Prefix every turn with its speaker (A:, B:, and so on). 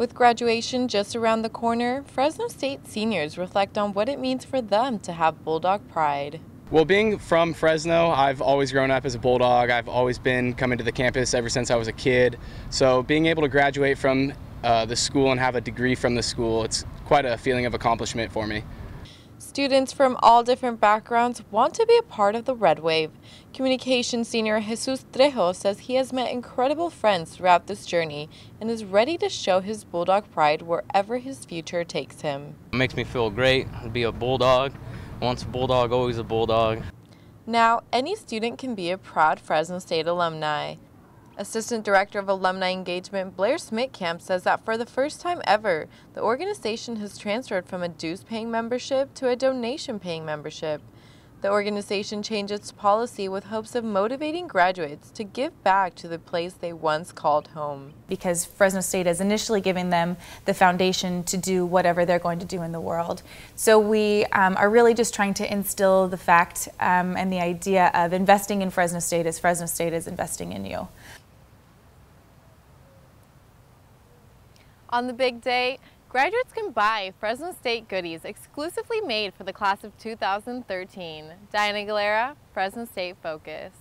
A: With graduation just around the corner, Fresno State seniors reflect on what it means for them to have Bulldog pride.
B: Well, being from Fresno, I've always grown up as a Bulldog. I've always been coming to the campus ever since I was a kid. So being able to graduate from uh, the school and have a degree from the school, it's quite a feeling of accomplishment for me.
A: Students from all different backgrounds want to be a part of the Red Wave. Communication senior Jesus Trejo says he has met incredible friends throughout this journey and is ready to show his Bulldog pride wherever his future takes him.
C: It makes me feel great to be a Bulldog. Once a Bulldog, always a Bulldog.
A: Now, any student can be a proud Fresno State alumni. Assistant Director of Alumni Engagement Blair Smitkamp says that for the first time ever, the organization has transferred from a dues paying membership to a donation paying membership. The organization changed its policy with hopes of motivating graduates to give back to the place they once called home.
D: Because Fresno State is initially giving them the foundation to do whatever they're going to do in the world. So we um, are really just trying to instill the fact um, and the idea of investing in Fresno State as Fresno State is investing in you.
A: On the big day, graduates can buy Fresno State goodies exclusively made for the class of 2013. Diana Aguilera, Fresno State Focus.